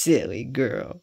Silly girl!